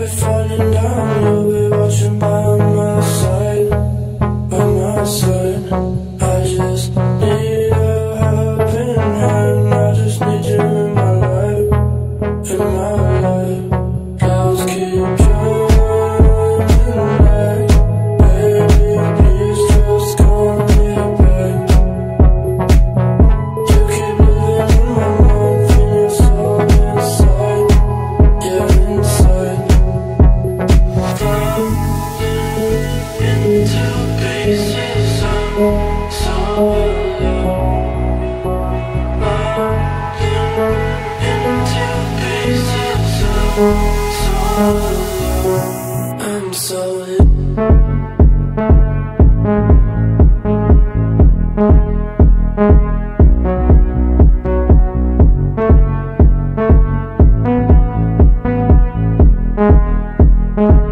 We're falling down. we'll be watching my. thank mm -hmm. you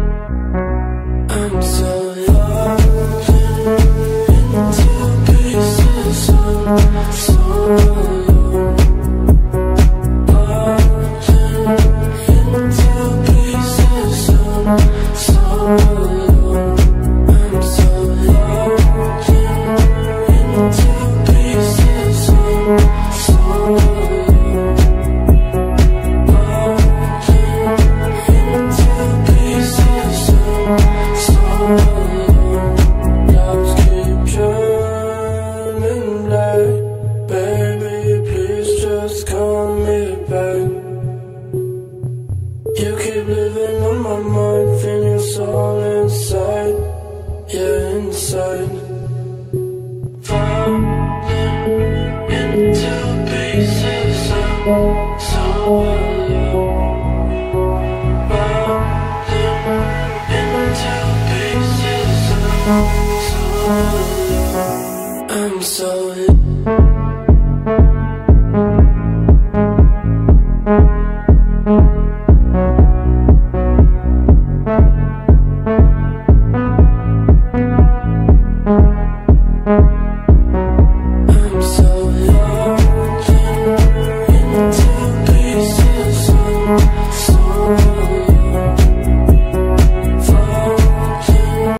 You keep living on my mind, feeling your soul inside, yeah, inside. Fall into pieces of someone. I'm so